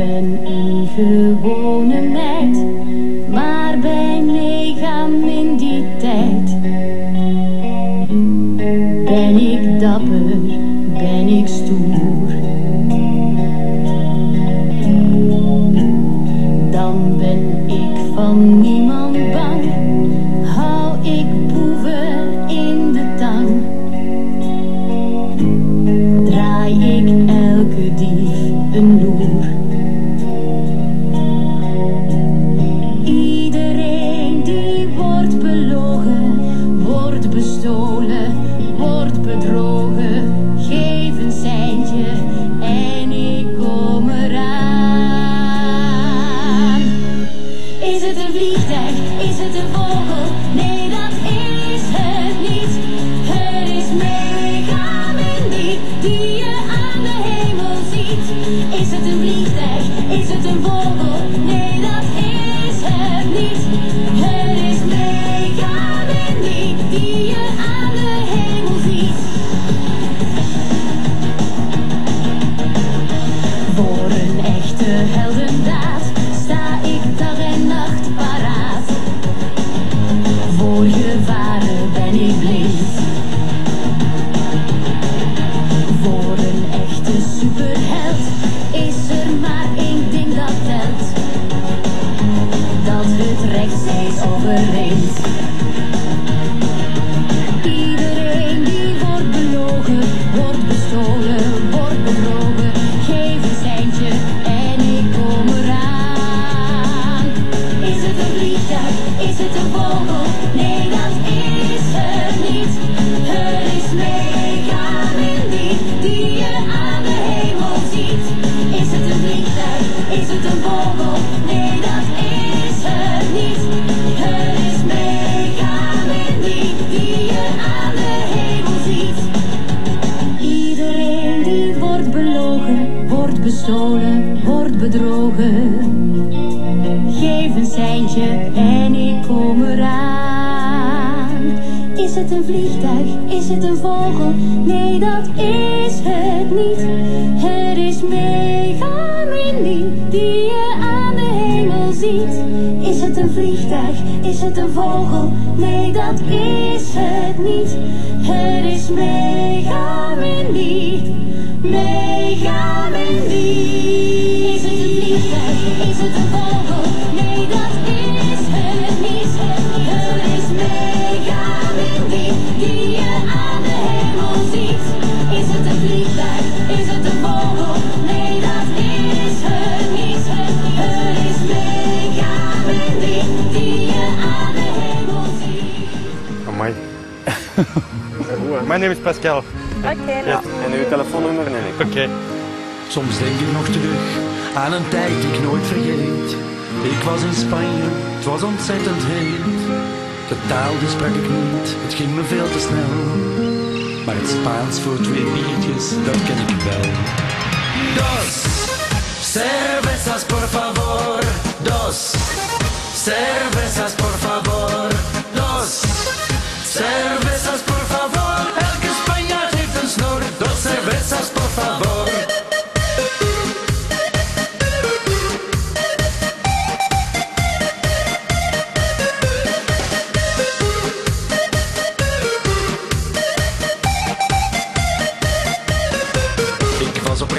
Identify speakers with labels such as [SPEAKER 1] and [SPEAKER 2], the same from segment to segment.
[SPEAKER 1] ben een gewone meid, maar mijn lichaam in die tijd. Ben ik dapper, ben ik stoer. Dan ben ik van niemand bang, hou ik boeven in de tang. Draai ik elke dief een loer. night. Wordt bestolen, wordt bedrogen. Geef een seintje en ik kom eraan. Is het een vliegtuig? Is het een vogel? Nee, dat is het niet. Het is mega Mindy die je aan de hemel ziet. Is het een vliegtuig? Is het een vogel? Nee, dat is het niet. Het is mega Mindy.
[SPEAKER 2] My name is Pascal.
[SPEAKER 3] Oké,
[SPEAKER 2] Ja.
[SPEAKER 4] En uw telefoonnummer en ik.
[SPEAKER 2] Oké.
[SPEAKER 5] Soms denk ik nog terug aan een tijd die ik nooit vergeet. Ik was in Spanje, het was ontzettend heet. De taal die sprak ik niet, het ging me veel te snel. Maar het Spaans voor twee biertjes, dat ken ik wel. Dos, cervezas por favor. Dos, cervezas por favor. Dos, cervezas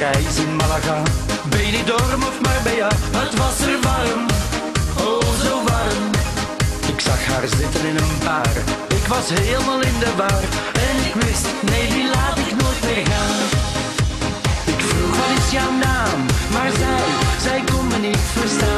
[SPEAKER 5] reis in Malaga, Benidorm of Marbella. Het was er warm, oh zo warm. Ik zag haar zitten in een bar. Ik was helemaal in de war. En ik wist, nee die laat ik nooit meer gaan. Ik vroeg wat is jouw naam, maar zij, zij kon me niet verstaan.